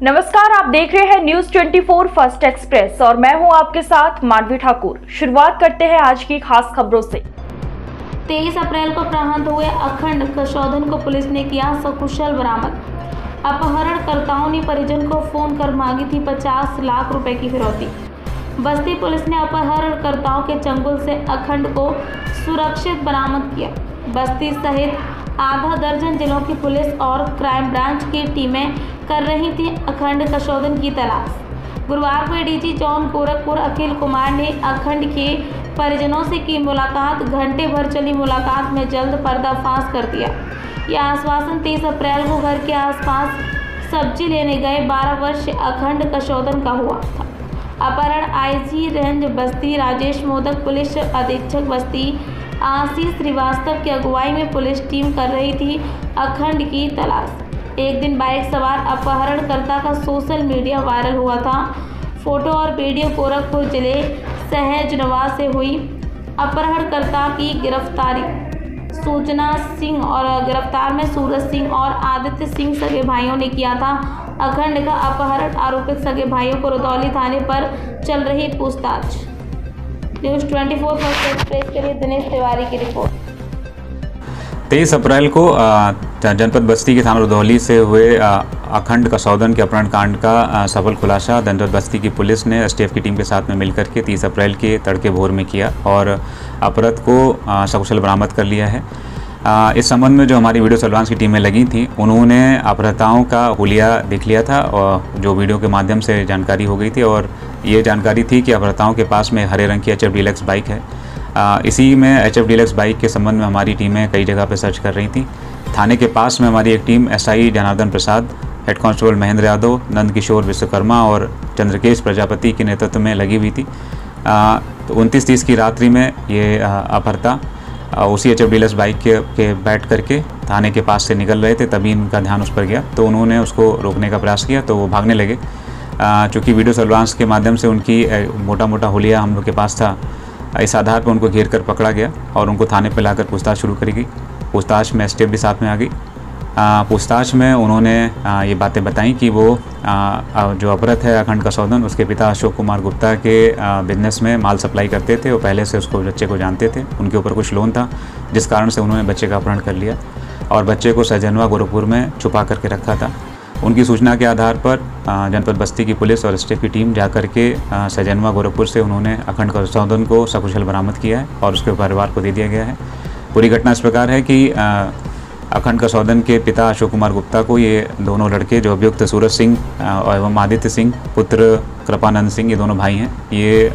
नमस्कार, आप देख रहे हैं न्यूज़ 24 फ़र्स्ट एक्सप्रेस और मैं हूँ आपके साथ मानवी ठाकुर। शुरुआत करते हैं आज की खास खबरों से। तेईस अप्रैल को प्रारंभ हुए अखंड संशोधन को पुलिस ने किया सकुशल बरामद। अपहरणकर्ताओं ने परिजन को फ़ोन कर मांगी थी 50 लाख रुपए की फिरौती। बस्ती पुलिस ने अपहरणकर्ताओं के चंगुल से अखंड को सुरक्षित बरामद किया। बस्ती सहित आधा दर्जन जिलों की पुलिस और क्राइम ब्रांच की टीमें कर रही थी अखंड संशोधन की तलाश। गुरुवार को डीजी जॉन गोरखपुर अखिल कुमार ने अखंड के परिजनों से की मुलाकात, घंटे भर चली मुलाकात में जल्द पर्दाफाश कर दिया। यह आश्वासन 30 अप्रैल को घर के आसपास सब्ज़ी लेने गए 12 वर्ष अखंड कशोधन का हुआ था। अपहरण आईजी रेंज बस्ती, राजेश मोदक पुलिस अधीक्षक बस्ती, आशीष श्रीवास्तव की अगुवाई में पुलिस टीम कर रही थी अखंड की तलाश। एक दिन बाइक सवार अपहरणकर्ता का सोशल मीडिया वायरल हुआ था। फ़ोटो और वीडियो गोरखपुर ज़िले सहजनवा से हुई। अपहरणकर्ता की गिरफ्तारी सूचना सिंह और गिरफ़्तार में सूरज सिंह और आदित्य सिंह सगे भाइयों ने किया था। अखंड का अपहरण आरोपित सगे भाइयों को रतौली थाने पर चल रही पूछताछ। न्यूज़ ट्वेंटी फोर एक्सप्रेस के लिए दिनेश तिवारी की रिपोर्ट। तेईस अप्रैल को जनपद बस्ती के थाना रुधौली से हुए अखंड कसौदन के अपहरण कांड का सफल खुलासा जनपद बस्ती की पुलिस ने एसटीएफ की टीम के साथ में मिलकर के 30 अप्रैल के तड़के भोर में किया और अपराध को सकुशल बरामद कर लिया है। इस संबंध में जो हमारी वीडियो सर्विलांस की टीमें लगी थी, उन्होंने अपहृताओं का हुलिया देख लिया था और जो वीडियो के माध्यम से जानकारी हो गई थी और ये जानकारी थी कि अपहृताओं के पास में हरे रंग की एच डीलक्स बाइक है। आ, इसी में एच एफ़ डीलक्स बाइक के संबंध में हमारी टीमें कई जगह पर सर्च कर रही थी। थाने के पास में हमारी एक team SI Janardan Prasad head constable Mahendra Yadav Nand Kishore Vishwakarma और चंद्रकेश प्रजापति के नेतृत्व में लगी हुई थी। आ, तो उनतीस तीस की रात्रि में ये अपहर्ता उसी एच एफ़ बाइक के, के बैठ करके थाने के पास से निकल रहे थे तभी इनका ध्यान उस पर गया। तो उन्होंने उसको रोकने का प्रयास किया तो वो भागने लगे। चूँकि वीडियो सर्विलांस के माध्यम से उनकी मोटा मोटा हुलिया हम लोग के पास था इस आधार पर उनको घेर कर पकड़ा गया और उनको थाने पर लाकर पूछताछ शुरू करी गई। पूछताछ में एस भी साथ में आ गई। पूछताछ में उन्होंने ये बातें बताई कि वो जो अपराध है अखंड का सौदन, उसके पिता अशोक कुमार गुप्ता के बिज़नेस में माल सप्लाई करते थे। वो पहले से उसको बच्चे को जानते थे। उनके ऊपर कुछ लोन था, जिस कारण से उन्होंने बच्चे का अपहरण कर लिया और बच्चे को सहजनवा गोरखपुर में छुपा करके रखा था। उनकी सूचना के आधार पर जनपद बस्ती की पुलिस और एसटीएफ की टीम जा करके आ, सहजनवा गोरखपुर से उन्होंने अखंड कसौदन को सकुशल बरामद किया है और उसके परिवार को दे दिया गया है। पूरी घटना इस प्रकार है कि अखंड कसौदन के पिता अशोक कुमार गुप्ता को ये दोनों लड़के जो अभियुक्त सूरज सिंह एवं आदित्य सिंह पुत्र कृपानंद सिंह ये दोनों भाई हैं। ये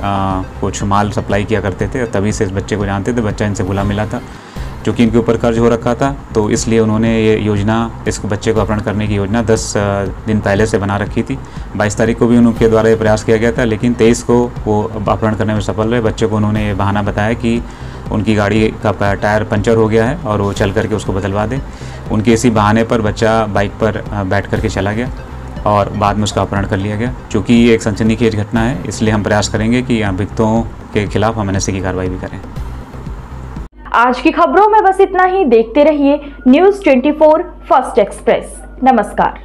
कुछ माल सप्लाई किया करते थे तभी से इस बच्चे को जानते थे बच्चा इनसे भुला मिला था। चूँकि इनके ऊपर कर्ज हो रखा था तो इसलिए उन्होंने ये योजना, इस बच्चे को अपहरण करने की योजना 10 दिन पहले से बना रखी थी। 22 तारीख को भी उनके द्वारा ये प्रयास किया गया था, लेकिन 23 को वो अपहरण करने में सफल रहे। बच्चे को उन्होंने ये बहाना बताया कि उनकी गाड़ी का टायर पंचर हो गया है और वो चल करके उसको बदलवा दें। उनके इसी बहाने पर बच्चा बाइक पर बैठ करके चला गया और बाद में उसका अपहरण कर लिया गया। चूँकि ये एक सनसनीखेज घटना है, इसलिए हम प्रयास करेंगे कि अभियुक्तों के खिलाफ हम एन की कार्रवाई भी करें। आज की खबरों में बस इतना ही। देखते रहिए न्यूज़ 24 फ़र्स्ट एक्सप्रेस नमस्कार।